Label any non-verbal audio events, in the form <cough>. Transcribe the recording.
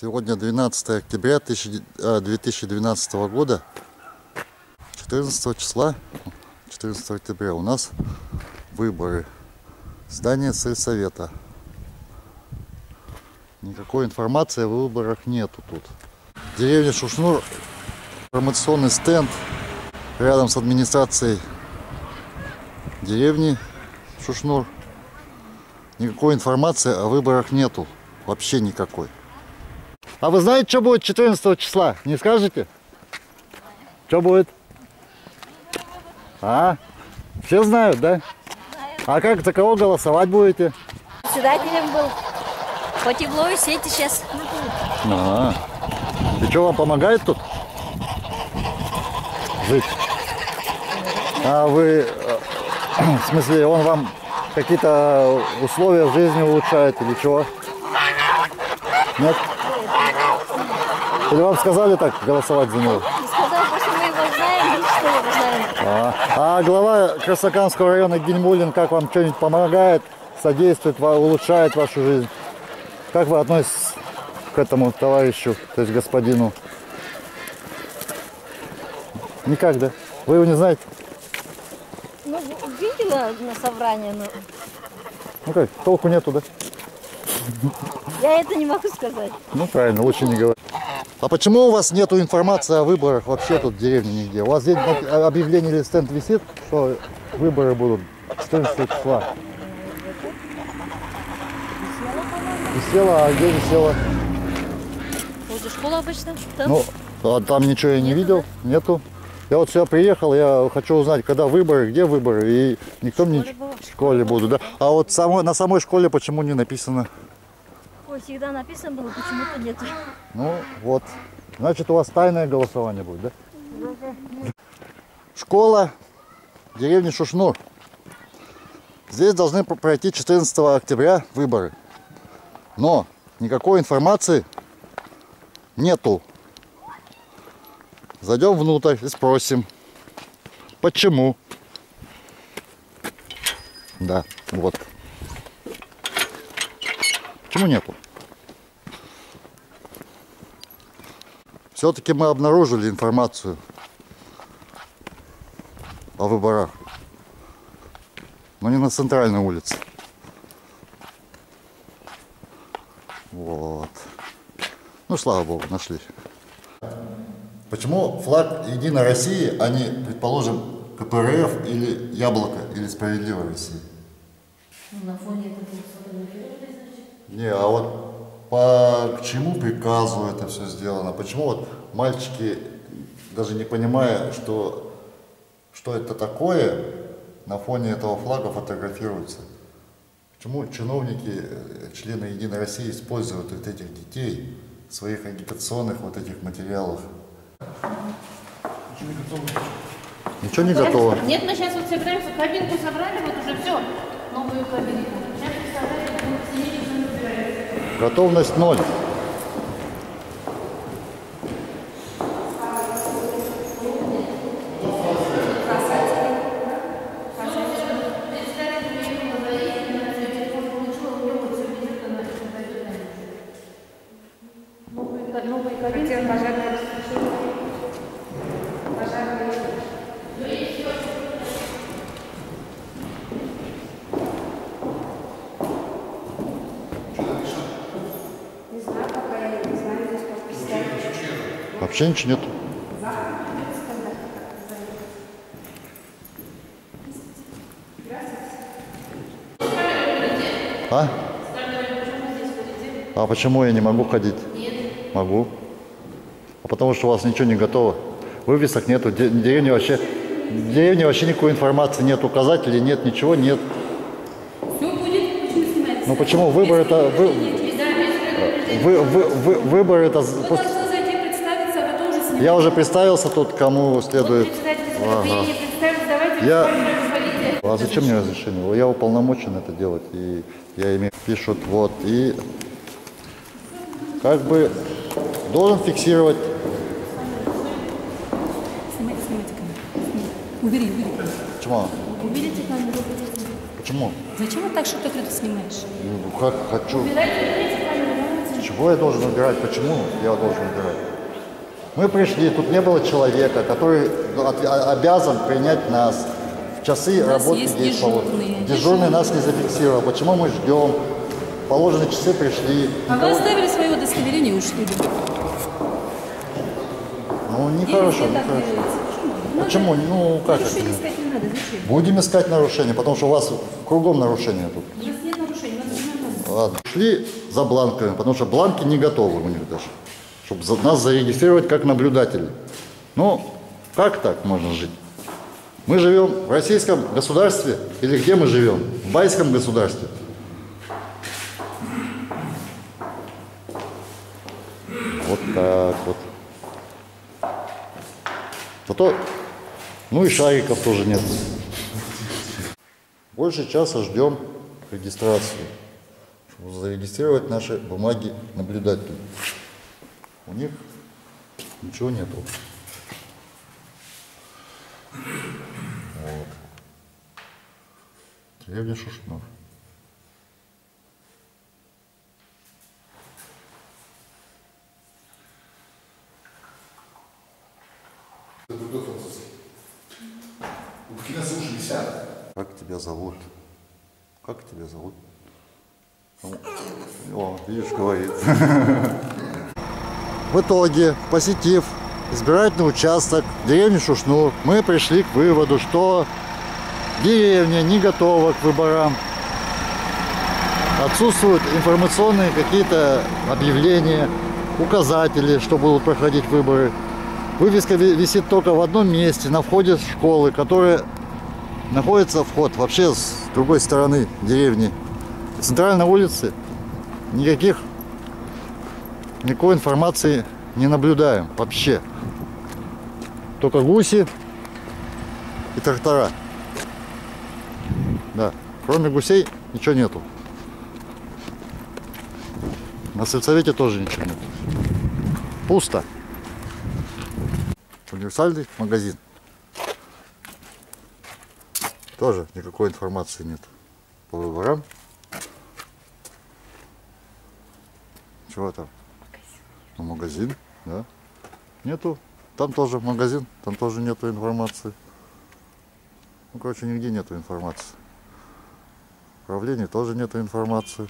Сегодня 12 октября 1000 а, 2012 года, 14 числа, 14 октября у нас выборы. Здание сельсовета. Никакой информации о выборах нету тут. Деревня Шушнур, информационный стенд рядом с администрацией деревни Шушнур. Никакой информации о выборах нету. Вообще никакой. А вы знаете, что будет 14 числа? Не скажете? Что будет? А? Все знают, да? А как, за кого голосовать будете? Председателем был. По тепловой сети сейчас. А, и что, вам помогает тут? Жить? А вы, э, <clears throat> в смысле, он вам какие-то условия в жизни улучшает или чего? Нет? Или вам сказали так голосовать за него? И сказал, что мы его знаем, и что его знаем. А, а глава Красокамского района Гельмулин как вам что-нибудь помогает, содействует, улучшает вашу жизнь? Как вы относитесь к этому товарищу, то есть господину? Никак, да? Вы его не знаете? Ну, видела на собрании, но Ну как, толку нету, да? Я это не могу сказать. Ну правильно, лучше не говорить. А почему у вас нету информации о выборах вообще тут в деревне нигде? У вас здесь объявление или стенд висит, что выборы будут 14 числа? Висела, а где висела? Возле школы обычно. Там Ну, а там ничего я не видел, нету. Я вот сюда приехал, я хочу узнать, когда выборы, где выборы, и никто мне школе было. в школе буду, да? А вот самой, на самой школе почему не написано? Ой, всегда написано было, почему-то нет. Ну, вот. Значит, у вас тайное голосование будет, да? Школа деревни Шушнур. Здесь должны про- пройти 14 октября выборы. Но никакой информации нету. Зайдем внутрь и спросим, почему. Да, вот. Почему нету? Все-таки мы обнаружили информацию о выборах. Но не на центральной улице. Вот. Ну, слава богу, нашли. Почему флаг Единой России, а не, предположим, КПРФ или Яблоко, или Справедливая Россия? На фоне этого. Не, а вот по к чему приказу это все сделано? Почему вот мальчики, даже не понимая, что, что это такое, на фоне этого флага фотографируются? Почему чиновники, э, члены Единой России используют вот этих детей в своих агитационных вот этих материалах? Ничего не готово. Нет, мы сейчас вот собираемся, кабинку собрали, вот уже все, новую кабинку. Сейчас мы собрали, будем Готовность ноль. Вообще ничего нет. А? А почему я не могу ходить? Могу. А потому что у вас ничего не готово. Вывесок нету. Де- В деревне вообще, в деревне вообще никакой информации нет, указателей нет, ничего нет. Все будет, почему снимается? Ну почему выбор это вы, вы, вы, вы- выбор это Вы я уже представился тут кому следует. Ага. вы Я-. А зачем мне разрешение? Я уполномочен это делать, и я имею пишут вот и как бы должен фиксировать. Снимайте, снимайте камеру. Убери, убери. Почему? Уберите камеру. Почему? Зачем вот так что-то ты снимаешь? Ну, Как хочу. Убирайте, уберите камеру? Чего я должен убирать? Почему я должен убирать? Мы пришли, тут не было человека, который от- а- обязан принять нас в часы У нас работы есть дежурные. Дежурный нас не зафиксировал. Почему мы ждем? Положенные часы пришли. А вы Никого- оставили свое удостоверение и ушли. Ну, нехорошо, нехорошо. почему? Почему? Ну, как это? Надо? Будем искать нарушения, потому что у вас кругом нарушения тут. У нас нет нарушений, у нас. Ладно. Шли за бланками, потому что бланки не готовы у них даже, чтобы нас зарегистрировать как наблюдателей. Ну, как так можно жить? Мы живем в российском государстве или где мы живем? В байском государстве. Вот так вот. Зато, ну и шариков тоже нет. Больше часа ждем регистрации чтобы зарегистрировать наши бумаги наблюдателей. У них ничего нету. Вот. Деревня Шушнов. Как тебя зовут? Как тебя зовут? О, видишь, говорит. <laughs> В итоге, посетив избирательный участок деревни Шушнур, мы пришли к выводу, что деревня не готова к выборам. Отсутствуют информационные какие-то объявления, указатели, что будут проходить выборы. Вывеска ви- висит только в одном месте, на входе школы, которая находится вход вообще с другой стороны деревни. Центральной улице никаких никакой информации не наблюдаем вообще. Только гуси и трактора. Да, кроме гусей ничего нету. На сельсовете тоже ничего нет. Пусто. Универсальный магазин. Тоже никакой информации нет по выборам. Чего там? Магазин, да. Нету. Там тоже магазин, там тоже нету информации. Ну, короче, нигде нету информации. В тоже нету информации.